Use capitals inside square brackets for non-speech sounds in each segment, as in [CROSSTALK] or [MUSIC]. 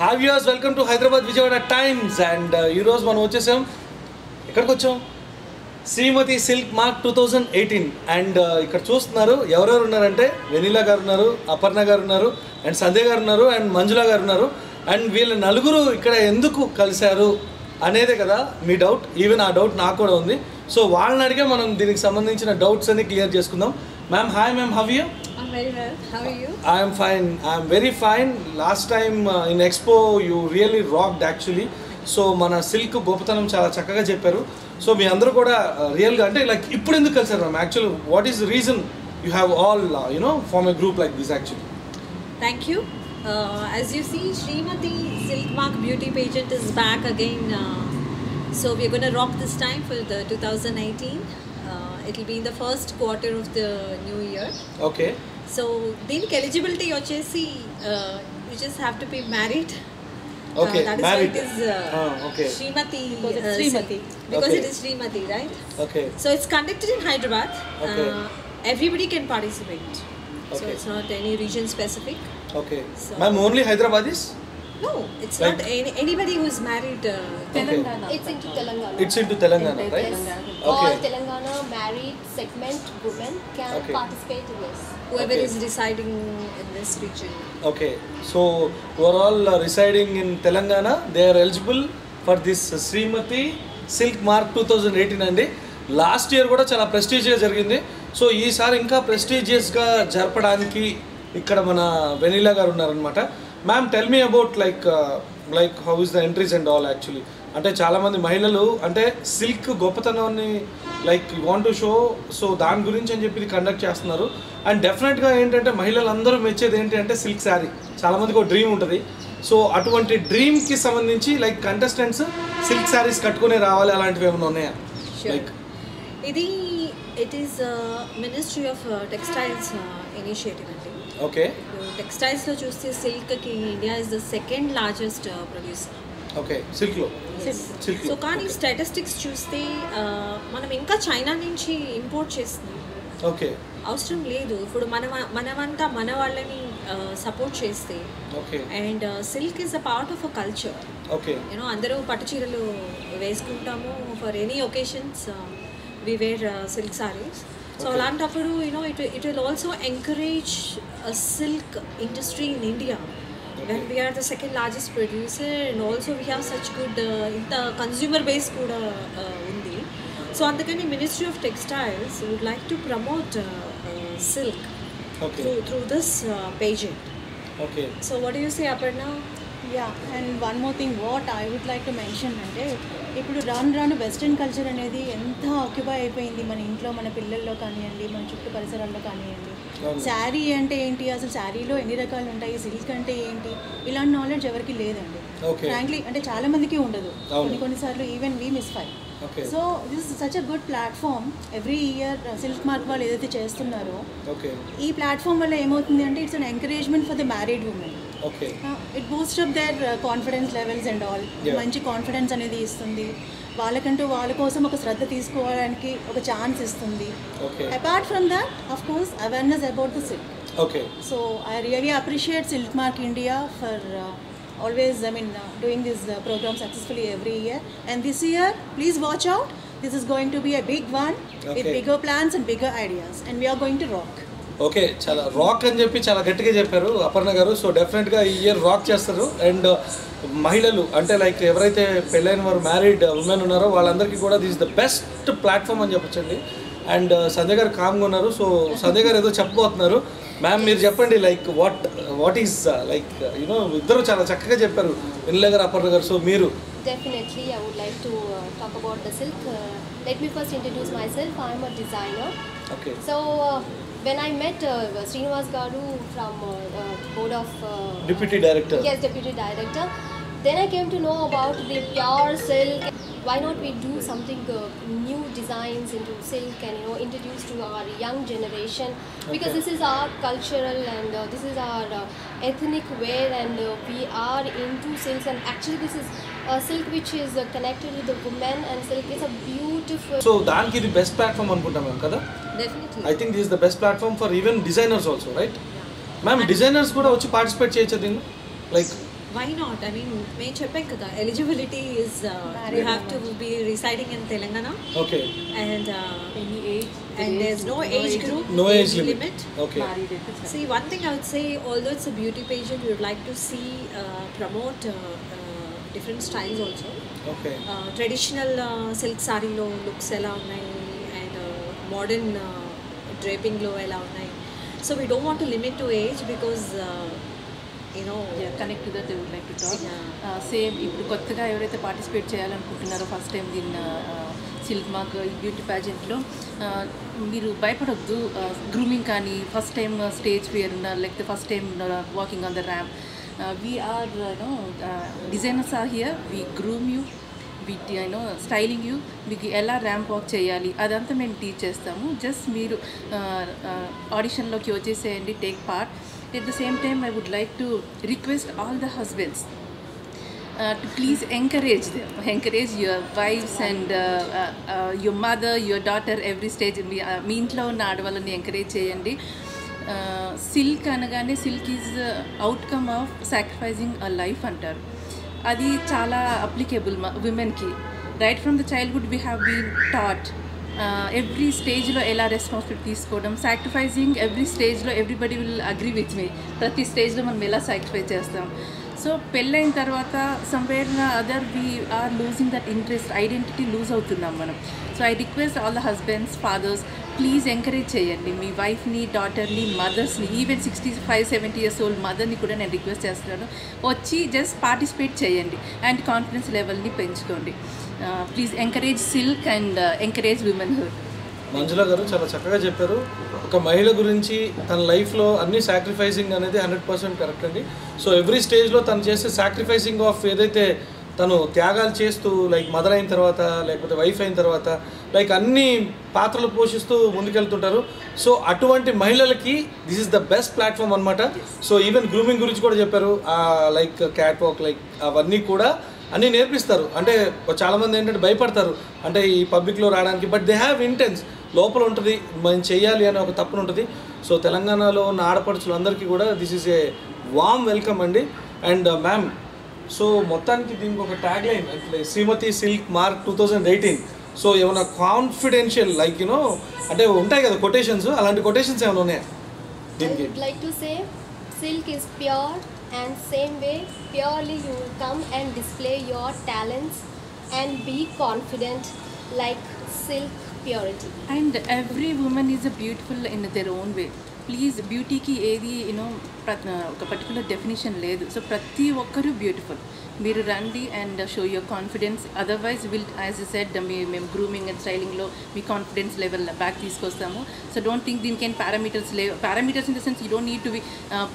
Hi viewers welcome to Hyderabad Vijayawada Times and ఈరోజు మనం వచ్చేసాం. ఎక్కడికి వచ్చాం? Shrimati Silk Mark two thousand eighteen and ఇక్కడ చూస్తున్నారు ఎవరెవరు ఉన్నారంటే వెనీలా గారు ఉన్నారు అపర్ణ గారు ఉన్నారు అండ్ సంధ్య గారు ఉన్నారు అండ్ మంజుల గారు ఉన్నారు. అండ్ వీళ్ళ నలుగురు ఇక్కడ ఎందుకు కలిశారు అనేదే కదా మీ డౌట్ ఈవెన్ ఆ డౌట్ నాకు కూడా ఉంది. సో వాళ్ళని అడిగే మనం దీనికి సంబంధించిన డౌట్స్ అన్ని క్లియర్ చేసుకుందాం. Ma'am hi ma'am how you very well. How are you? I'm fine I'm very fine last time in expo you really rocked actually so మన సిల్క్ గొప్పతనం చాలా చక్కగా చెప్పారు సో మీ అందరూ కూడా రియల్గా అంటే లైక్ ఇప్పుడు ఎందుకు కలిసారు ma'am actual what is the reason you have all you know form a group like this actually Thank you. Uh, as you see, Srimati Silk Mark Beauty Pageant is back again. Uh, so we're going to rock this time for the 2018. Uh, it'll be in the first quarter of the new year. Okay So దీనికి eligibility వచ్చేసి you just have to be married Okay, married. It is Ah, okay. Srimati Because it's Srimati. Because Okay. It is Srimati right okay So it's conducted in Hyderabad. Okay. Uh, everybody can participate. So Okay. it's not any region specific. Okay So- ma'am only Hyderabad is No, it's Like- not any, anybody who's married. Uh, Telangana. It's into Telangana. It's into Telangana Yes. Right Telangana. Okay All Telangana married segment women can Okay. participate in this. whoever Okay. is residing in this region. Okay so overall residing in Telangana they are eligible for this Shrimati Silk Mark two thousand eighteen అండి last year కూడా చాలా prestigious జరిగింది so ఈసారి ఇంకా ప్రెస్టీజియస్గా జరపడానికి ఇక్కడ మన vanilla గారు ఉన్నారనమాట ma'am tell me about like like how is the entries and all actually అంటే చాలామంది మహిళలు అంటే సిల్క్ గొప్పతనాన్ని like want to show so దాని గురించి అని చెప్పి కండక్ట్ చేస్తున్నారు. అండ్ డెఫినెట్గా ఏంటంటే మహిళలు అందరూ మెచ్చేది ఏంటి అంటే సిల్క్ శారీ. చాలామందికి ఒక డ్రీమ్ ఉంటుంది. సో అటువంటి డ్రీమ్కి సంబంధించి లైక్ కంటెస్టెంట్స్ సిల్క్ శారీస్ కట్టుకునే రావాలి అలాంటివి ఏమైనా ఉన్నాయా. లైక్ ఇది it is ministry of textiles initiative అండి. ఓకే టెక్స్టైల్స్లో చూస్తే సిల్క్కి India is the second largest producer okay సిల్క్లో సిల్క్ సో కానీ స్టాటిస్టిక్స్ చూస్తే మనం ఇంకా చైనా నుంచి ఇంపోర్ట్ చేస్తున్నాం. ఓకే అవసరం లేదు. ఇప్పుడు మన మనమంతా మన వాళ్ళని సపోర్ట్ చేస్తే and silk is a part of a culture okay you know అందరూ పట్టు చీరలు వేసుకుంటాము. For any occasions we wear silk saris so. అలాంటప్పుడు you know it it will also encourage silk industry in India when we're the second largest producer and also we have such good ఇంత consumer base కూడా uh, ఉంది so అందుకని ministry of textiles would like to promote silk okay through through this pageant okay so what you say Aparna Yeah and one more thing what I would like to mention అంటే ఇప్పుడు రాను రాను western culture అనేది ఎంత occupy అయిపోయింది మన ఇంట్లో మన పిల్లల్లో కానివ్వండి మన చుట్టూ పరిసరాల్లో కానివ్వండి. శారీ అంటే ఏంటి? అసలు శారీలో ఎన్ని రకాలు ఉంటాయి? సిల్క్ అంటే ఏంటి? ఇలాంటి నాలెడ్జ్ ఎవరికి లేదండి. ఫ్రాంక్లీ అంటే చాలా మందికి ఉండదు. కొన్ని కొన్నిసార్లు even we miss five Okay. So this such a good platform every year silk mark వాళ్ళు ఏదైతే చేస్తున్నారో ఈ ప్లాట్ఫామ్ వల్ల ఏమవుతుంది అంటే it's an encouragement for the married women okay it boost up their confidence levels and all Yeah. మంచి confidence అనేది ఇస్తుంది. వాళ్ళకంటూ వాళ్ళ కోసం ఒక శ్రద్ధ తీసుకోవడానికి ఒక ఛాన్స్ ఇస్తుంది. Okay apart from that of course awareness about the silk okay so I really appreciate silk mark India for always I mean doing this programme successfully every year and this year please watch out this is going to be a big one with Okay. Bigger plans and bigger ideas and we are going to rock okay చాలా rock అని చెప్పి చాలా గట్టిగా చెప్పారు అపర్ణ గారు. So డెఫినెట్గా ఈ year rock చేస్తారు. అండ్ మహిళలు అంటే లైక్ ఎవరైతే పెళ్ళైన వారు మ్యారీడ్ ఉమెన్ ఉన్నారో వాళ్ళందరికీ కూడా దిస్ ద బెస్ట్ ప్లాట్ఫామ్ అని చెప్పొచ్చండి అండ్. సంజయ్ గారు కామ్గా ఉన్నారు. సో సంజయ్ గారు ఏదో చెప్పబోతున్నారు. మ్యామ్ మీరు చెప్పండి like what what is like you know ఇద్దరు చాలా చక్కగా చెప్పారు. వెన్నెల గారు అపర్ణ గారు? సో మీరు. Definitely, I would like to uh, talk about the silk. Uh, let me first introduce myself. I am a when I met uh, Srinivas Garu from uh, uh board of uh, deputy director. Yes, deputy director. Then I came to know about the pure silk Why not we do something uh, new designs into silk and you know introduce to our young generation because Okay. this is our cultural and uh, this is our uh, ethnic wear and uh, we are into silks and actually this is uh, silk which is uh, connected with the women and silk is a beautiful so దానికి ఇది best platform అనుకుంటాం మేము కదా definitely I think this the best platform for even designers also right ma'am designers కూడా వచ్చి participate చేయొచ్చు దీన్ని like why not I mean మేము చెప్పాం కదా eligibility is you have to be residing in Telangana okay and Any age. and there's no age group no age limit okay Married అయితే చాలు. See, one thing I would say, although it's a beauty pageant, we would like to see uh, promote uh, uh, different styles also. Okay Uh, traditional uh, silk saree లో looks ఎలా ఉన్నాయి and modern డ్రేపింగ్లో ఎలా ఉన్నాయి so we don't want to limit to age because You know I would like to talk. Yeah. Uh, same ఇప్పుడు కొత్తగా ఎవరైతే participate చేయాలనుకుంటున్నారో first time దీన్ని సిల్క్ మార్క్ బ్యూటీ ప్యాజెంట్లో మీరు భయపడొద్దు గ్రూమింగ్ కానీ ఫస్ట్ టైం స్టేజ్ ఫియర్ ఉన్నా లేకపోతే first time walking on the ramp we are no designers are here we groom you వీటి యూనో స్టైలింగ్ యూ మీకు ఎలా ర్యాంప్ వాక్ చేయాలి అదంతా మేము టీచ్ చేస్తాము జస్ట్ మీరు ఆడిషన్లోకి వచ్చేసేయండి take part at the same time I would like to request all the husbands to please encourage encourage your wives and your mother your daughter every stage me uh, మీ ఇంట్లో ఉన్న ఆడవాళ్ళని encourage చేయండి. Silk అనగానే silk is outcome of sacrificing a life అంటారు. అది చాలా applicable విమెన్కి right from the childhood we have been taught every స్టేజ్లో ఎలా రెస్పాన్సిబిలిటీ తీసుకోవడం సాక్రిఫైజింగ్ ఎవ్రీ స్టేజ్లో everybody will agree with me ప్రతి స్టేజ్లో మనం ఎలా సాక్రిఫై చేస్తాం. సో పెళ్ళైన తర్వాత somewhere other we are losing that interest identity lose అవుతున్నాం మనం. So I request all the husbands fathers please encourage చేయండి. మీ వైఫ్ని డాటర్ని మదర్స్ని even sixty five seventy years old మదర్ని కూడా నేను రిక్వెస్ట్ చేస్తున్నాను. వచ్చి జస్ట్ పార్టిసిపేట్ చేయండి. అండ్ కాన్ఫిడెన్స్ లెవెల్ని పెంచుకోండి. Please encourage silk and encourage womanhood Manjula garu చాలా చక్కగా చెప్పారు. ఒక మహిళ గురించి తన లైఫ్లో అన్ని సాక్రిఫైసింగ్ అనేది హండ్రెడ్ పర్సెంట్ కరెక్ట్ అండి. సో ఎవ్రీ స్టేజ్లో తను చేసే సాక్రిఫైసింగ్ ఆఫ్ ఏదైతే తను త్యాగాలు చేస్తూ లైక్ మదర్ అయిన తర్వాత లేకపోతే వైఫ్ అయిన తర్వాత లైక్ అన్ని పాత్రలు పోషిస్తూ ముందుకెళ్తుంటారు. సో అటువంటి మహిళలకి this is the best platform అనమాట సో ఈవెన్ గ్రూమింగ్ గురించి కూడా చెప్పారు. లైక్ క్యాట్ వాక్ లైక్ అవన్నీ కూడా అన్నీ నేర్పిస్తారు. అంటే చాలామంది ఏంటంటే భయపడతారు. అంటే ఈ పబ్లిక్లో రావడానికి బట్ దే హ్యావ్ ఇంటెన్స్. లోపల ఉంటుంది మనం చేయాలి అనే ఒక తప్పున ఉంటుంది. సో తెలంగాణలో ఉన్న ఆడపడుచులందరికీ కూడా this is a warm welcome అండి. అండ్ uh, మ్యామ్ సో మొత్తానికి దీనికి ఒక ట్యాగ్ లైన్ అంటే Srimati silk mark two thousand eighteen so ఏమైనా కాన్ఫిడెన్షియల్ లైక్ యూనో అంటే ఉంటాయి కదా కొటేషన్స్ అలాంటి కొటేషన్స్ ఏమైనా ఉన్నాయా? దీనికి like to say silk is pure and same way purely you come and display your talents and be confident like silk purity. And every woman is a beautiful in their own way. Please బ్యూటీకి ఏది you know ఒక particular definition లేదు. So ప్రతి ఒక్కరూ beautiful మీరు రండి and show your confidence otherwise will as said మీ మేము grooming and స్టైలింగ్లో మీ కాన్ఫిడెన్స్ లెవెల్ బ్యాక్ తీసుకొస్తాము. సో డోంట్ థింక్ దీనికి ఏం పారామీటర్స్ లేవు. Parameters in the sense you don't need to be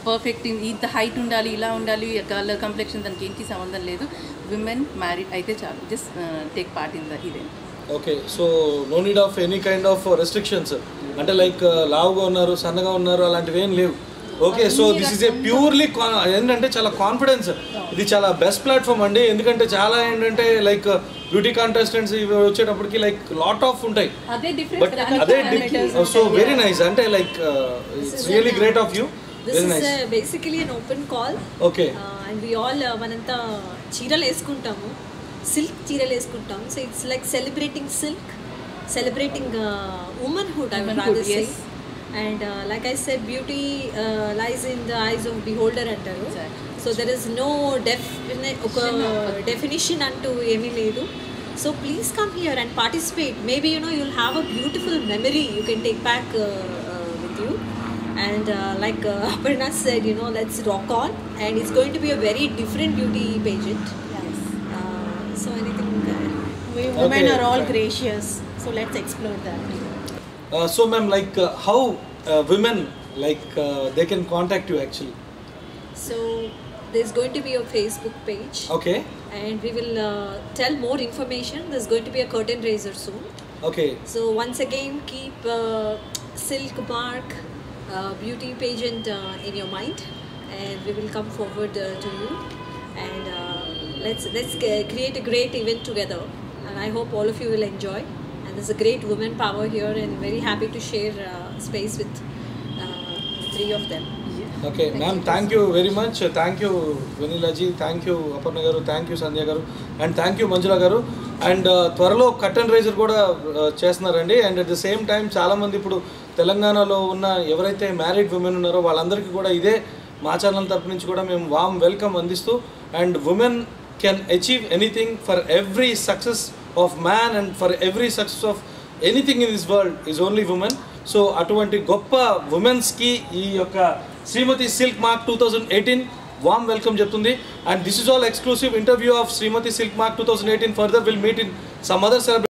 perfect ఇంత హైట్ ఉండాలి ఇలా ఉండాలి కలర్ కంప్లెక్షన్ దానికి ఏంటి సంబంధం లేదు. విమెన్ మ్యారీడ్ అయితే చాలు. Just take part in the event okay so no need of any kind of restrictions అంటే లైక్ లావుగా ఉన్నారు సన్నగా ఉన్నారు అలాంటివి ఏం లేవు. Okay so this is a purely ఏంటంటే చాలా కాన్ఫిడెన్స్ ఇది చాలా బెస్ట్ ప్లాట్ఫామ్ అండి. ఎందుకంటే చాలా ఏంటంటే లైక్ బ్యూటీ కాంటెస్టెంట్స్ ఇవి వచ్చేటప్పటికి లైక్ లాట్ ఆఫ్ ఉంటాయి. బట్ అదే సో వెరీ నైస్ అంటే like it's really great of you very nice basically open call okay and we all మనంతా చీరలు వేసుకుంటాము. సిల్క్ చీరలు వేసుకుంటాం. So it's like celebrating silk celebrating womanhood I rather say. And like I said beauty lies in the eyes of beholder అంటారు. Exactly. So there is no definite ఒక definition అంటూ ఏమీ లేదు. So please come here and participate maybe you know you'll have a beautiful memory you can take back with you and uh, like uh, [LAUGHS] Aparna said, you know, let's rock on, and it's going to be a very different beauty pageant. So anything we women okay. are all gracious. So let's explore that. Uh, so ma'am, like uh, how uh, women like uh, they can contact you actually? So there's going to be a Facebook page. Okay. And we will uh, tell more information. There's going to be a curtain raiser soon. Okay. So once again, keep uh, Silk Bark beauty pageant in your mind, and we will come forward to you. Let's let's uh, create a great event together. And I hope all of you will enjoy. And there's a great women power here, and very happy to share uh, space with uh, the three of them. Yeah. Okay ma'am thank you very much thank you వెనిలాజీ thank you Aparna garu thank you సంధ్య గారు and thank you Manjula garu and త్వరలో cut and raiser కూడా uh, చేస్తున్నారండి and at the same time చాలామంది ఇప్పుడు తెలంగాణలో ఉన్న ఎవరైతే married women ఉన్నారో వాళ్ళందరికీ కూడా ఇదే మా ఛానల్ తరపు నుంచి కూడా మేము వామ్ వెల్కమ్ అందిస్తూ and women can achieve anything for every success of man and for every success of anything in this world is only women so అటువంటి గొప్ప ఉమెన్స్కి ఈ యొక్క Srimati silk mark two thousand eighteen warm welcome చెప్తుంది. And this is all exclusive interview of Srimati silk mark two thousand eighteen further will meet in some other celebrate